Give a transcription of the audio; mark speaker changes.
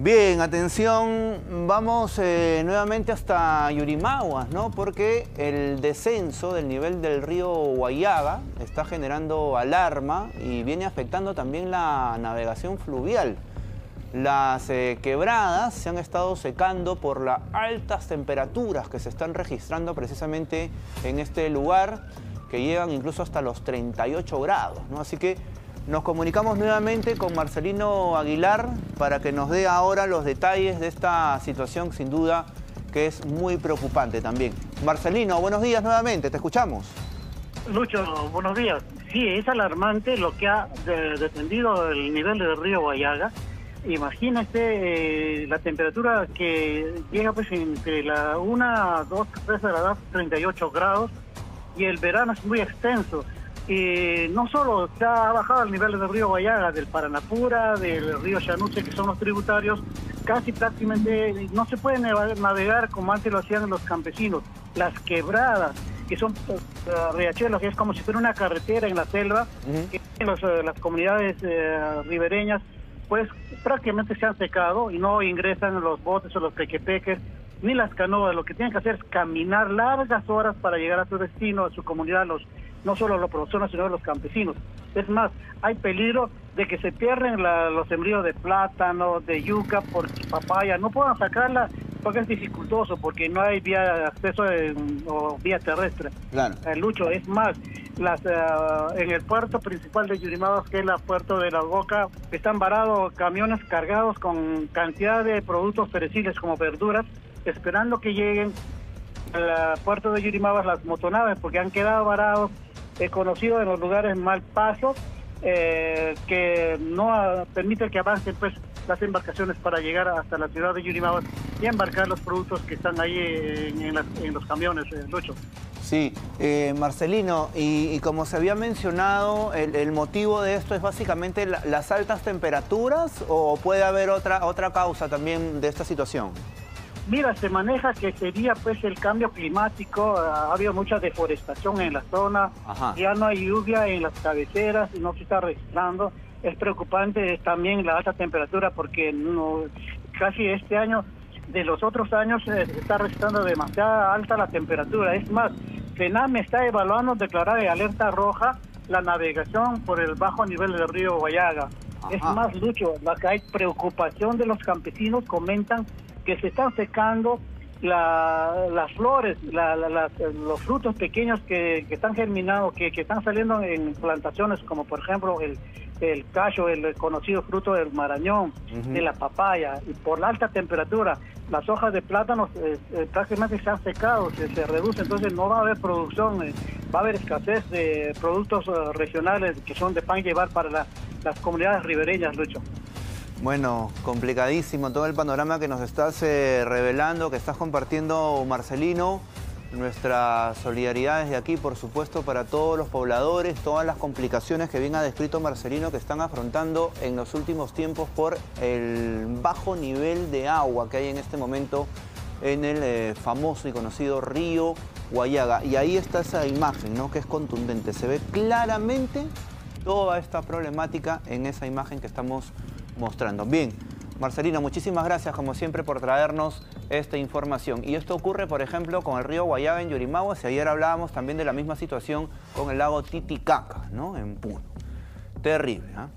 Speaker 1: Bien, atención, vamos eh, nuevamente hasta Yurimaguas, ¿no? Porque el descenso del nivel del río Guayaga está generando alarma y viene afectando también la navegación fluvial. Las eh, quebradas se han estado secando por las altas temperaturas que se están registrando precisamente en este lugar, que llegan incluso hasta los 38 grados, ¿no? Así que nos comunicamos nuevamente con Marcelino Aguilar para que nos dé ahora los detalles de esta situación, sin duda, que es muy preocupante también. Marcelino, buenos días nuevamente, te escuchamos.
Speaker 2: Lucho, buenos días. Sí, es alarmante lo que ha descendido el nivel del río Guayaga. Imagínese eh, la temperatura que llega pues entre la 1, 2, 3 de la edad, 38 grados, y el verano es muy extenso. Y no solo ha bajado el nivel del río Guayaga, del Paranapura, del río Chanuche, que son los tributarios, casi prácticamente no se puede navegar como antes lo hacían los campesinos. Las quebradas, que son uh, riachuelos, que es como si fuera una carretera en la selva, que los, uh, las comunidades uh, ribereñas, pues prácticamente se han secado y no ingresan los botes o los pequepeques ni las canoas. Lo que tienen que hacer es caminar largas horas para llegar a su destino, a su comunidad, los no solo los personas, sino los campesinos. Es más, hay peligro de que se pierden los sembríos de plátano, de yuca, por papaya, no puedan sacarla porque es dificultoso, porque no hay vía de acceso o vía terrestre. Claro. El Lucho, es más, las, eh, en el puerto principal de Yurimadas, que es el puerto de La Boca, están varados camiones cargados con cantidad de productos perecibles como verduras, esperando que lleguen al puerto de Yurimabas las motonaves, porque han quedado varados He conocido en los lugares mal pasos eh, que no permiten que avancen pues las embarcaciones para llegar hasta la ciudad de Yurimaguas y embarcar los productos que están ahí en, los camiones, eh, Lucho.
Speaker 1: Sí, eh, Marcelino, y, como se había mencionado, el, motivo de esto es básicamente las altas temperaturas o puede haber otra, otra causa también de esta situación?
Speaker 2: Mira, se maneja que sería pues el cambio climático, ha habido mucha deforestación en la zona, ya no hay lluvia en las cabeceras, no se está registrando. Es preocupante también la alta temperatura porque no, casi este año, de los otros años, se está registrando demasiada alta la temperatura. Es más, FENAM está evaluando declarar de alerta roja la navegación por el bajo nivel del río Guayaga. Es más, Lucho, la que hay preocupación de los campesinos, comentan que se están secando las flores, los frutos pequeños que, están germinados, que, están saliendo en plantaciones, como por ejemplo el, el cacho, el conocido fruto del marañón, de la papaya, y por la alta temperatura, las hojas de plátano eh, eh, prácticamente se han secado, se, se, reduce, entonces no va a haber producción, eh, va a haber escasez de productos regionales que son de pan llevar para las comunidades ribereñas, Lucho.
Speaker 1: Bueno, complicadísimo todo el panorama que nos estás eh, revelando, que estás compartiendo, Marcelino. Nuestra solidaridad desde aquí, por supuesto, para todos los pobladores, todas las complicaciones que bien ha descrito Marcelino que están afrontando en los últimos tiempos por el bajo nivel de agua que hay en este momento en el eh, famoso y conocido río Guayaga. Y ahí está esa imagen, ¿no? Que es contundente. Se ve claramente toda esta problemática en esa imagen que estamos mostrando. Bien, Marcelino, muchísimas gracias como siempre por traernos esta información. Y esto ocurre, por ejemplo, con el río Guayaba en Yurimaguas y ayer hablábamos también de la misma situación con el lago Titicaca, ¿no? En Puno. Terrible, ¿ah?